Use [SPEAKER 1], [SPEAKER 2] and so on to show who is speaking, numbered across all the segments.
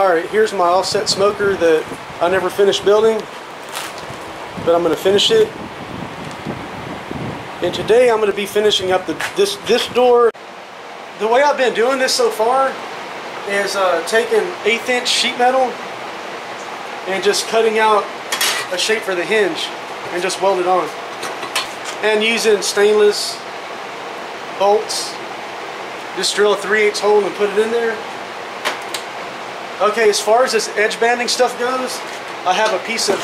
[SPEAKER 1] Alright, here's my offset smoker that I never finished building, but I'm going to finish it. And today I'm going to be finishing up the, this, this door. The way I've been doing this so far is uh, taking eighth inch sheet metal and just cutting out a shape for the hinge and just weld it on. And using stainless bolts, just drill a 3 8 hole and put it in there. Okay, as far as this edge banding stuff goes, I have a piece of,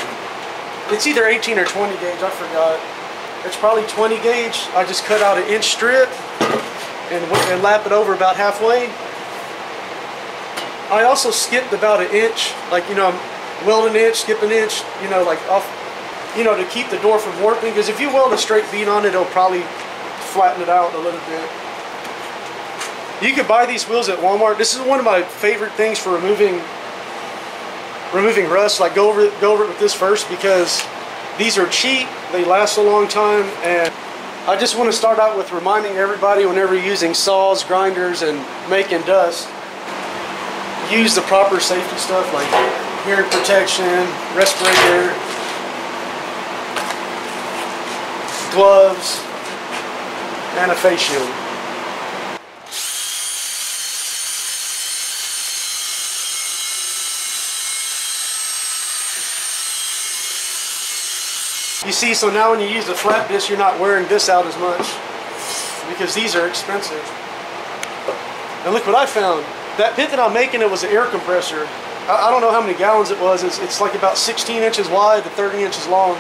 [SPEAKER 1] it's either 18 or 20 gauge, I forgot. It's probably 20 gauge. I just cut out an inch strip and, and lap it over about halfway. I also skipped about an inch, like, you know, weld an inch, skip an inch, you know, like off, you know, to keep the door from warping. Because if you weld a straight bead on it, it'll probably flatten it out a little bit. You can buy these wheels at Walmart. This is one of my favorite things for removing removing rust. Like go over go over it with this first because these are cheap. They last a long time, and I just want to start out with reminding everybody whenever you're using saws, grinders, and making dust, use the proper safety stuff like hearing protection, respirator, gloves, and a face shield. You see, so now when you use a flat disc, you're not wearing this out as much because these are expensive. And look what I found. That pit that I'm making, it was an air compressor. I, I don't know how many gallons it was. It's, it's like about 16 inches wide to 30 inches long.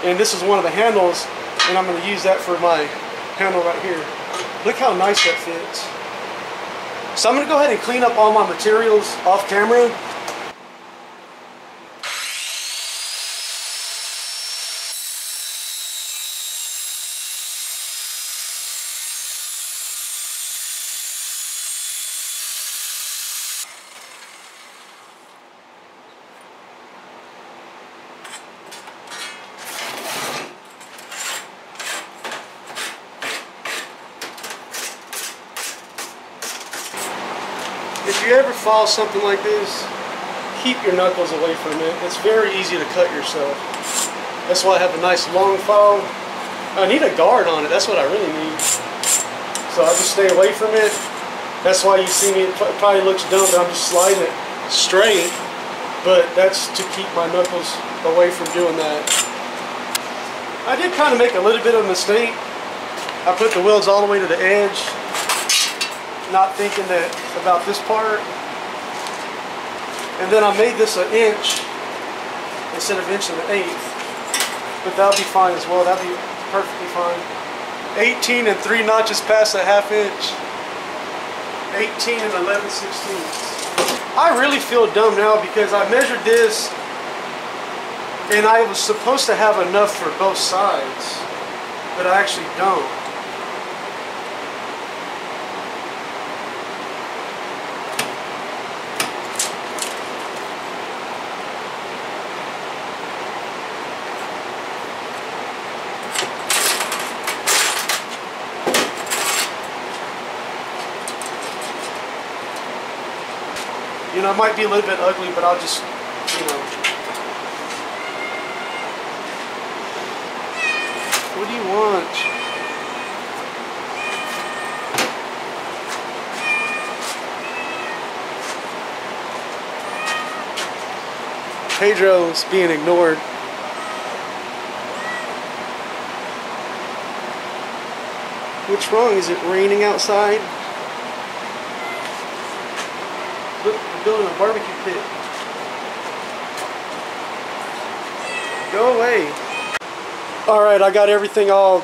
[SPEAKER 1] And this is one of the handles, and I'm going to use that for my handle right here. Look how nice that fits. So I'm going to go ahead and clean up all my materials off camera you ever fall something like this, keep your knuckles away from it. It's very easy to cut yourself. That's why I have a nice long fall. I need a guard on it. That's what I really need. So I just stay away from it. That's why you see me, it probably looks dumb but I'm just sliding it straight, but that's to keep my knuckles away from doing that. I did kind of make a little bit of a mistake. I put the wheels all the way to the edge not thinking that about this part. And then I made this an inch instead of inch and an eighth. But that'll be fine as well. That'll be perfectly fine. 18 and 3 notches past a half inch. 18 and 11 sixteenths. I really feel dumb now because I measured this and I was supposed to have enough for both sides, but I actually don't. You know, it might be a little bit ugly, but I'll just, you know. What do you want? Pedro's being ignored. What's wrong? Is it raining outside? We're building a barbecue pit. Go away. Alright, I got everything all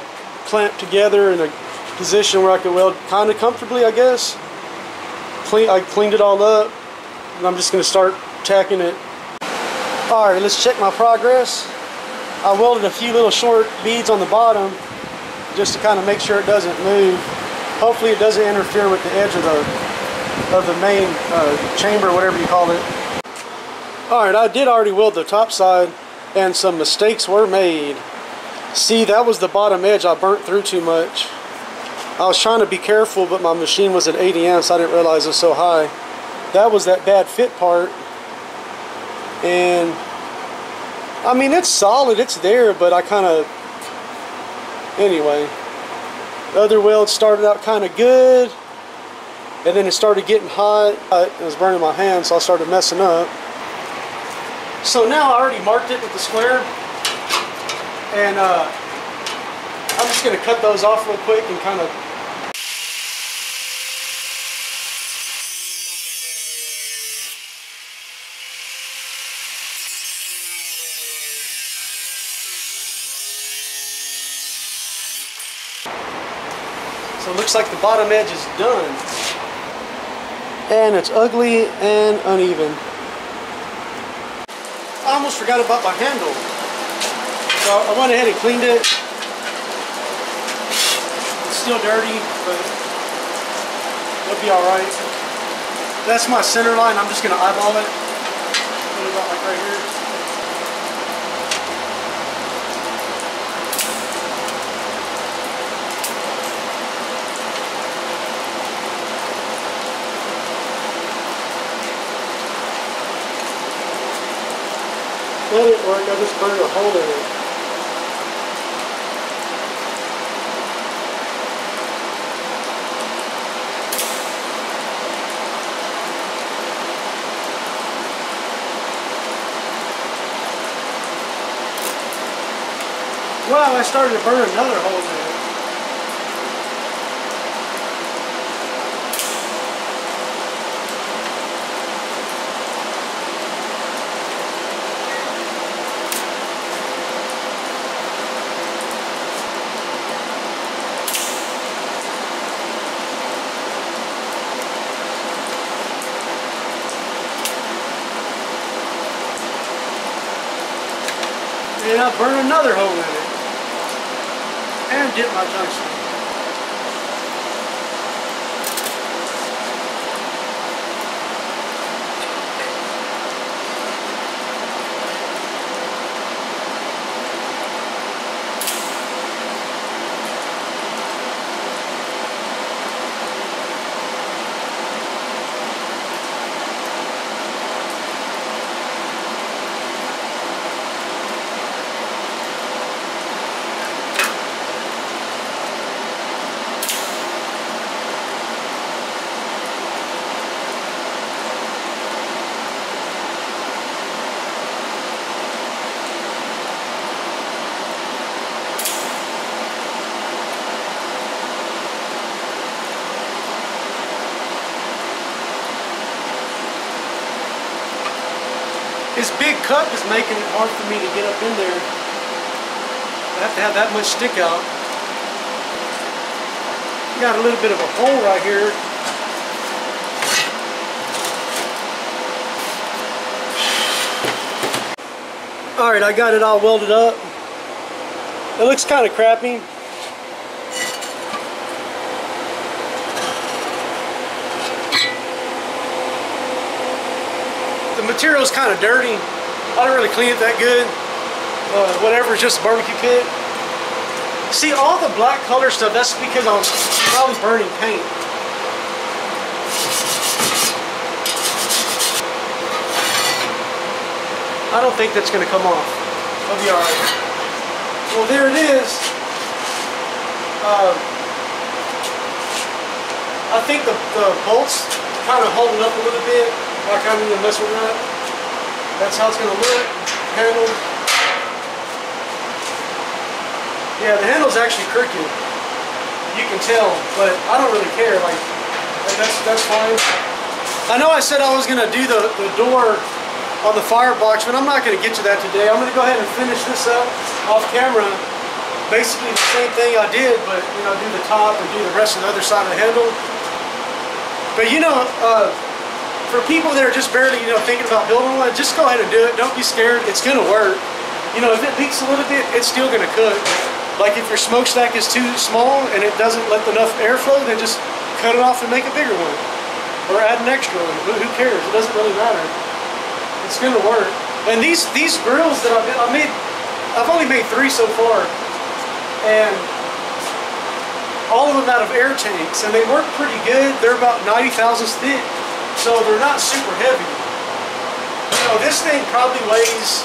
[SPEAKER 1] clamped together in a position where I could weld kind of comfortably, I guess. Clean, I cleaned it all up. And I'm just going to start tacking it. Alright, let's check my progress. I welded a few little short beads on the bottom just to kind of make sure it doesn't move. Hopefully it doesn't interfere with the edge of the of the main uh, chamber, whatever you call it. Alright, I did already weld the top side and some mistakes were made. See, that was the bottom edge I burnt through too much. I was trying to be careful, but my machine was at 80 amps. I didn't realize it was so high. that was that bad fit part. And I mean, it's solid, it's there, but I kind of, anyway. The other weld started out kind of good, and then it started getting hot. It was burning my hands, so I started messing up. So now I already marked it with the square, and uh, I'm just going to cut those off real quick and kind of So it looks like the bottom edge is done. And it's ugly and uneven. I almost forgot about my handle. So I went ahead and cleaned it. It's still dirty, but it'll be alright. That's my center line. I'm just going to eyeball it. Put it about like right here. That didn't work, I just burned a hole in it. Well, I started to burn another hole in it. and I'll burn another hole in it and dip my tungsten. This big cup is making it hard for me to get up in there. I have to have that much stick out. Got a little bit of a hole right here. Alright, I got it all welded up. It looks kind of crappy. Material's kind of dirty. I don't really clean it that good. Uh, whatever, it's just a barbecue pit. See, all the black color stuff, that's because I was probably burning paint. I don't think that's going to come off. I'll be alright. Well, there it is. Uh, I think the, the bolts kind of holding up a little bit. Like I need to mess with that. That's how it's going to look. Handle. Yeah, the handle's actually crooked. You can tell, but I don't really care. Like, that's that's fine. I know I said I was going to do the, the door on the firebox, but I'm not going to get to that today. I'm going to go ahead and finish this up off camera. Basically the same thing I did, but you know, do the top and do the rest of the other side of the handle. But you know, uh, for people that are just barely, you know, thinking about building one, just go ahead and do it. Don't be scared. It's going to work. You know, if it leaks a little bit, it's still going to cook. Like if your smokestack is too small and it doesn't let enough airflow, then just cut it off and make a bigger one. Or add an extra one. Who cares? It doesn't really matter. It's going to work. And these these grills that I've, I made, I've only made three so far. And all of them out of air tanks. And they work pretty good. They're about 90 thousandths thick. So they're not super heavy. You know, this thing probably weighs,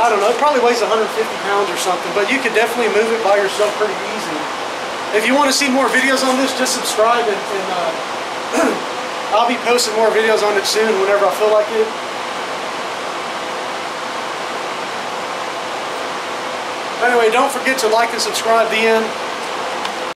[SPEAKER 1] I don't know, it probably weighs 150 pounds or something, but you could definitely move it by yourself pretty easy. If you want to see more videos on this, just subscribe and, and uh, I'll be posting more videos on it soon whenever I feel like it. Anyway, don't forget to like and subscribe the end.